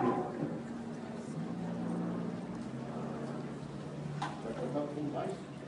Vai cortar um pouco mais?